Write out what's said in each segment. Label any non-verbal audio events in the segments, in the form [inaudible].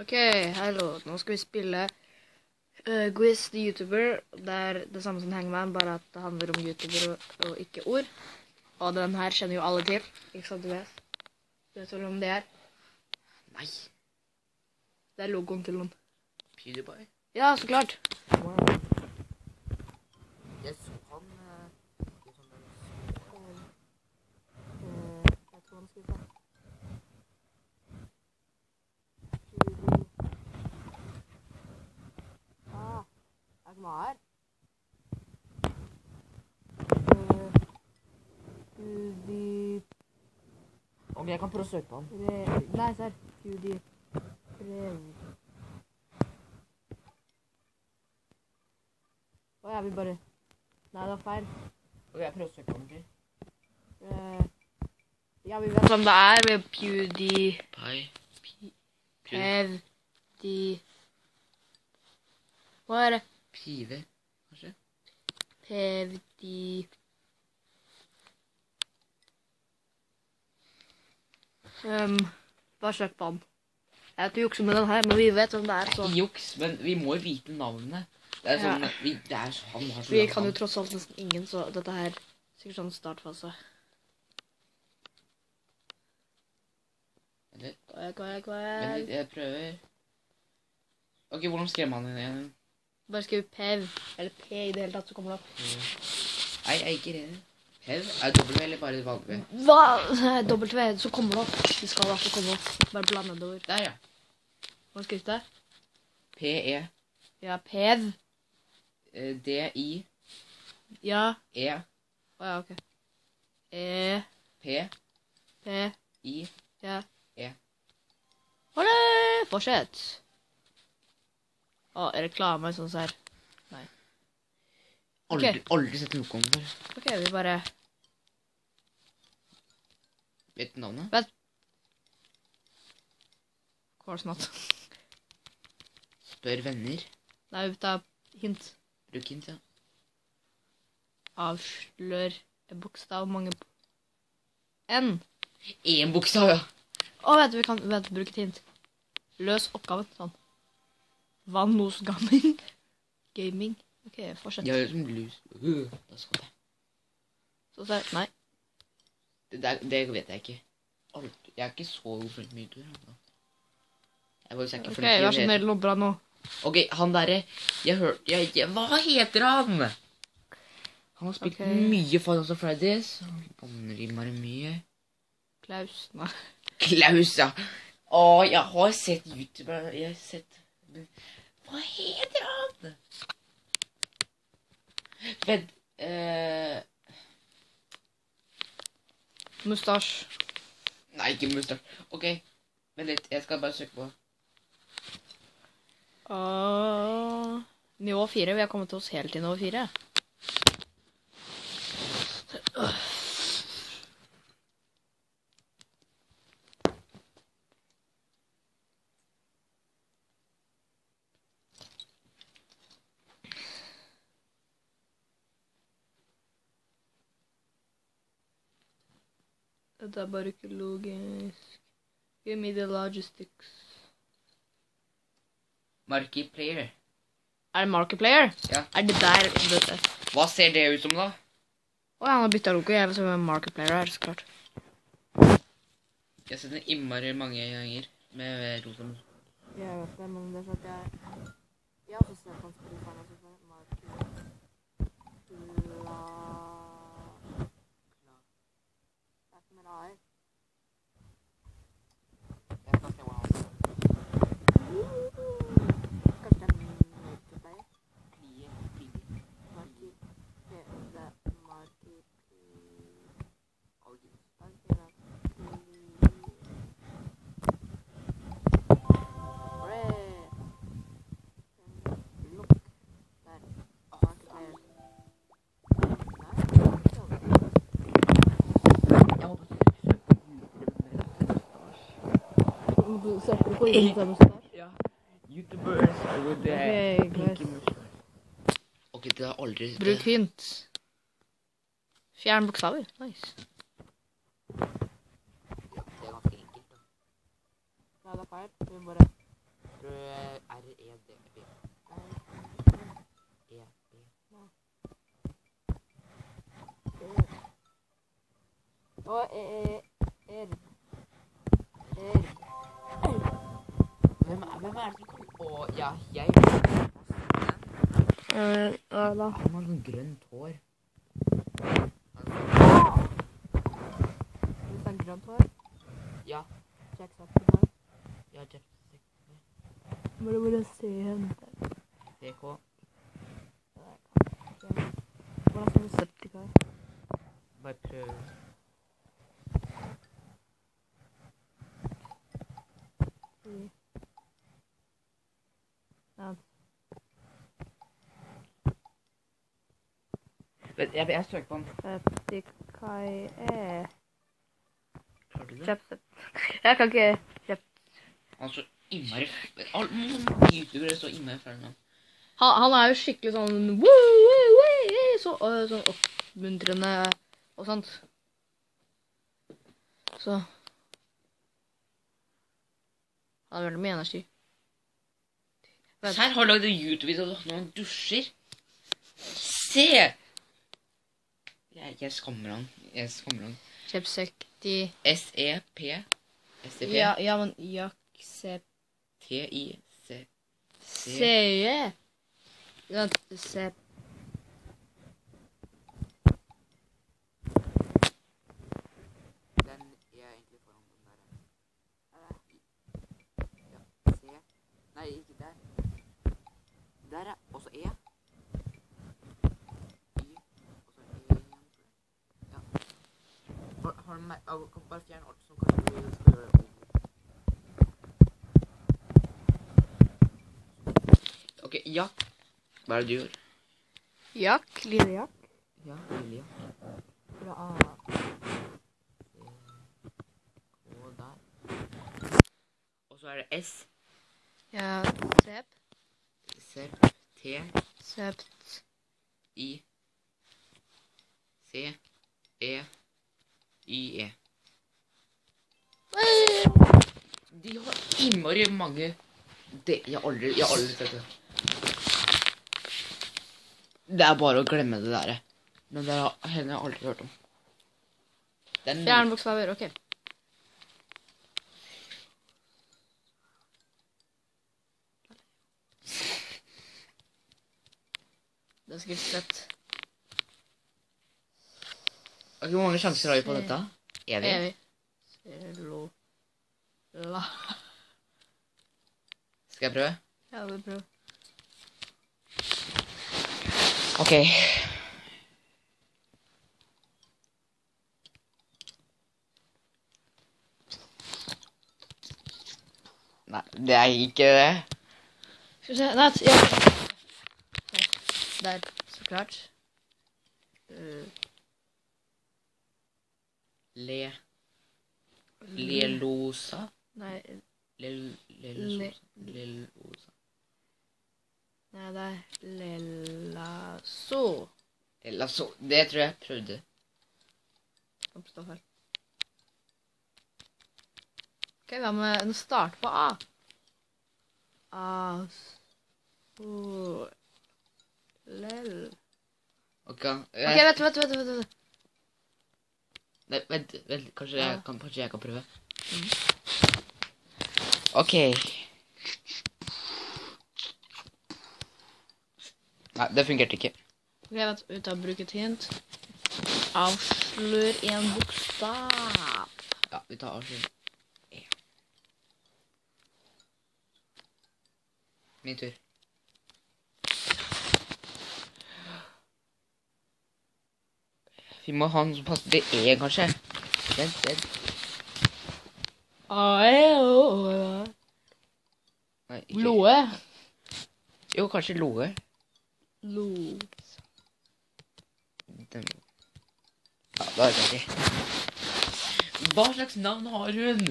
Ok, hallo. Nå skal vi spille uh, Quiz the YouTuber. Det er det samme som Hangman, bare at det handler om YouTuber og, og ikke ord. Og den her kjenner jo alle til. Ikke sant, du vet? Du vet vel om det er? Nei. Det er logoen til noen. PewDiePie. Ja, så klart. Jeg så han eh, i sånne jeg tror han skriver det. Ah, er det noe her? Pudi... Ok, jeg kan prøve å søke på han. Re... Nei, serr. Judy. Å, jeg vil bare... Nei, det var feil. Ok, jeg prøver å søke på han, ok? Eh, Ja, vi vet hvem det er. med Pewdie Pie. Pewdie Hva er det? Pive, kanskje? Pevdi... Um, bare søk på han. Jeg vet du jukser med den her, men vi vet hvem det er, så... Ikke juks, men vi må jo vite navnet. Det er Ja. sånn, vi, det er han har så Vi kan jo tross alt nesten ingen, så dette her er sikkert sånn startfase. Vent litt, litt, jeg prøver. Ok, hvordan skremmer man den igjen? Bare skriv Pev, eller P i det hele tatt, så kommer det opp. Nei, jeg er ikke redd. PEV er det W eller bare vanlig? Hva? W, så kommer det opp. Det skal da hvert komme opp. Bare blande det ord. Der, ja. Hva skrives det? P-E, Ja, Pev. DI. D-I, Ja. E, Å ja, ok. E, P, P, I. ja. E. Olé! Fortsett. Å, reklame sånn her. Aldri, Okay. aldri sett noe om det før. Ok, vi bare Vet du navnet? Vent. Kålsnatt. Spør venner. Nei, vi tar hint. Bruk hint, ja. Avslør en bokstav mange N. Én bokstav, ja. Å, vent, vi kan vent, bruke et hint. Løs oppgaven. Sånn. Vann hos gaming. Gaming. Ok, fortsett. Jeg har jo som lus. Uh, da skal det. Så sa jeg Nei. Det, der, det vet jeg ikke. Alt, jeg er ikke så god for mye altså. Jeg bare ikke Ok, flink i vær så snill, noe nå. Ok, han derre Jeg hørte jeg, jeg, Hva heter han? Han har spilt okay. mye Five Nights Fridays. Han rimmer mye. Klaus. Nei. Klaus, ja. Å, jeg har sett YouTube. Jeg har sett Hva heter han? Vent eh, Mustasj. Nei, ikke mustasj. OK, vent litt. Jeg skal bare søke på Uh, nivå fire. Vi har kommet til oss helt til nivå fire. Dette er bare ikke logisk. Give me the logistics. Markiplier. Er det Markiplier? Ja. Er det der dette? Hva ser det ut som, da? Å, han har bytta logo. Jeg vet hvem Markiplier er, så klart. Jeg har sett den innmari mange ganger med rosa mus. Jeg vet det, men det er sånn at jeg Jeg har også sett han spille Ja. YouTubers Ok, pinky greit. Ok, det har aldri Bruk hint. Fjern bokstaver. Nice. Det er ganske enkelt. da. Nei, det er feil. Vi bare R-E-D-B. Og er Hvem er, hvem er det som kommer Å, ja, jeg Ja da. Han har sånn grønt hår. Hvis det er grønt hår, Ja, Jack Zapper ja, Jeff Må du bare se henne der. CK. Hvordan skal du sette deg? Bare prøv. Ja. Vent, Jeg, jeg søker på er Klarer du det? [laughs] Jeg kan ikke Chep. Han er så innmari Alle youtubere er så innmari fæle. Han, han er jo skikkelig sånn woo, woo, woo, så, uh, sånn oppmuntrende og sånt. Så Han har veldig mye energi. Serr, har lagd en YouTube-video når han dusjer? Se! Jeg, jeg skammer han. Jeg skammer han. Chepsekti S-E-P. S-E-P. ja, ja, men Jaksep... T-I-C. Se. Ja, sep... Den er egentlig foran den der. Ja, C. Nei, ikke. Der, ja. Og så E. Y. Og så E igjen. tror jeg. Ja. Har, har du mer au, Kan bare fjerne alt som kanskje du skal gjøre om. OK, ja. Hva er det du gjør? Jack? lille Jack? Ja, Lille Jakk. Fra A. Og der. Og så er det S. Ja, sep. Sep. T. Sept. I. C. E. Y. E. De har innmari mange det, Jeg har aldri, jeg har aldri sett det. Det er bare å glemme det derre. Men det har henne jeg aldri hørt om. Den, Fjern bokstaver. OK. Det er sikkert slett. Ok, Hvor mange sjanser har vi på dette? Evig? Evig. Cello. La. Skal jeg prøve? Ja, vi prøver. Ok. Nei, det er ikke det. Skal vi se Nei, ja. Der, så klart. Uh, Le... Lelosa? Nei, Lel... Lelosa? Lelosa. Nei, det er Lelaso. Lelaso. Det tror jeg prøvde. Oppstå feil. Ok, hva med Den starte på A. A so, Lel Ok, jeg... okay vent, vent, vent. vent, vent. Nei, vent, vent. Kanskje, jeg kan, kanskje jeg kan prøve? Mm. Ok. Nei, det fungerte ikke. Ok, vent, ut av bruk et hint. Avslør en bokstav. Ja, vi tar avslutt. E. Min tur. Vi må ha noe som passer til E, kanskje. Vent, vent. Loe? Nei, ikke. Bloe. Jo, kanskje Loe. Lo. Den. Ja, da er det ikke. Hva slags navn har hun?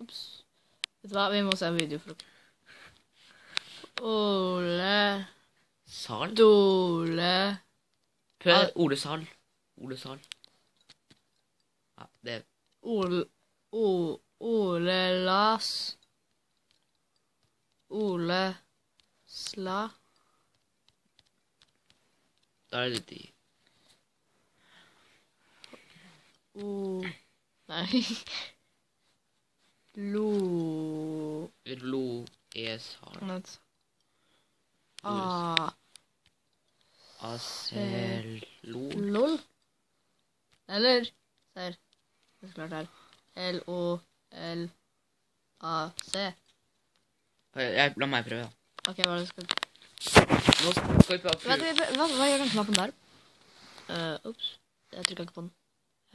Ops. Vet du hva, vi må se en video for dere. Ole Sal? Dole Prøv Ole Sal. Ole Sal. Ja, det Ole O... Ole las. Ole sla. Da er det de. O... Nei. Lo... Lo es har. A... Acelo. Lol. Eller Ser. Det er klart her. L-O-L-A-C. La meg prøve, da. OK, hva er det skal Nå skal vi prøve. Vent, vent, hva, hva gjør den knappen der? Uh, Ops. Jeg trykka ikke på den.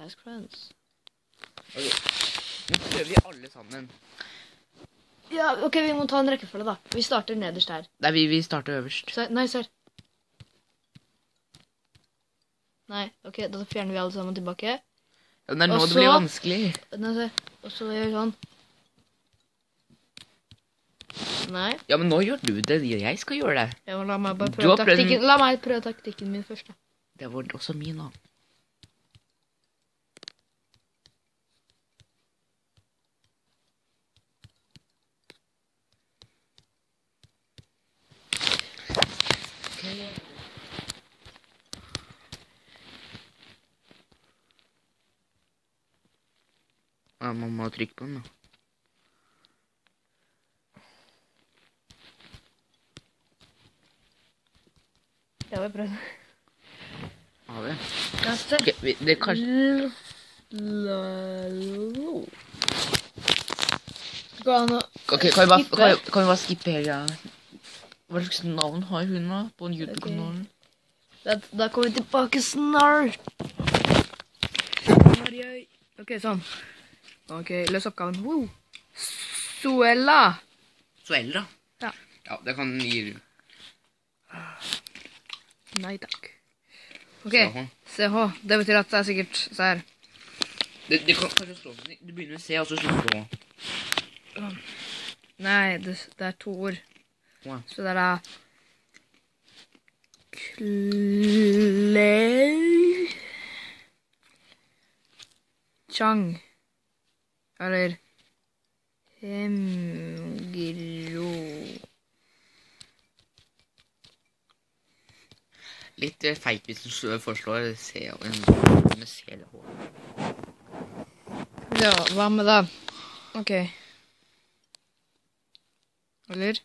Ask friends. Ok. Nå prøver vi alle sammen. Ja, OK, vi må ta en rekkefølge, da. Vi starter nederst her. Nei, vi, vi starter øverst. Se, nei, ser. Nei, OK, da fjerner vi alle sammen tilbake. Ja, det er nå Også, det blir vanskelig. Nei, se. Og så gjør vi sånn. Nei. Ja, men nå gjør du det. Jeg skal gjøre det. Ja, la meg bare prøve taktikken. La meg prøve taktikken min først, da. Det var også min, da. Ja, man må trykke på den, da. Ja, vi prøvd. Har vi? Ok, vi, det er kanskje L-lo. Går an å Ok, kan vi bare, kan vi, kan vi bare skippe hele Hva slags navn har hun da på en YouTube-kanal? Da, da kommer vi tilbake snart. OK, sånn. OK, løs oppgaven. Wow. Suella. Suella? Ja. Ja, det kan gi Nei takk. OK, CH. CH. Det betyr at det er sikkert så her. Det, det kan kanskje stå sånn. Du begynner med C, og så slutter du på. Nei, det, det er to ord. Ja. Så det er da Klei Chang. Eller Hemgro... Litt eh, hvis du foreslår C og en med C eller H. Ja, hva med det? OK. Eller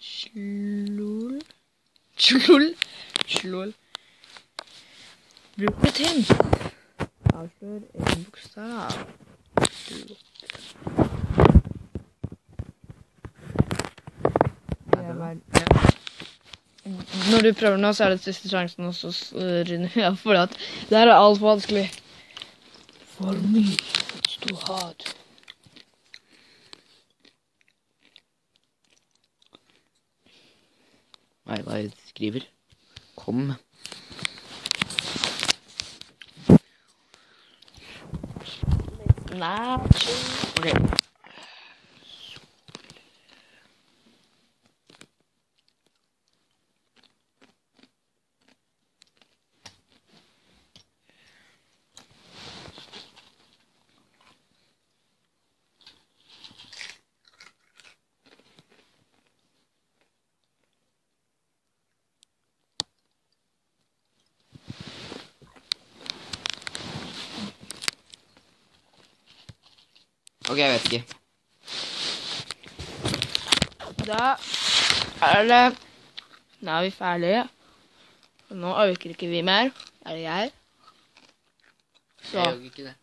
Slol Slol Slol Bruk et hint. Avslør en bokstav. Det var Når du prøver nå, så er det siste sjansen, og så runder vi [laughs] av. For at det her er altfor vanskelig. For mye du har. Nei, hva jeg skriver? Kom. Nei. Ok. Jeg vet ikke. Da er det Nå er vi ferdige. Nå orker ikke vi mer. Er det jeg? Så Jeg gjør ikke det.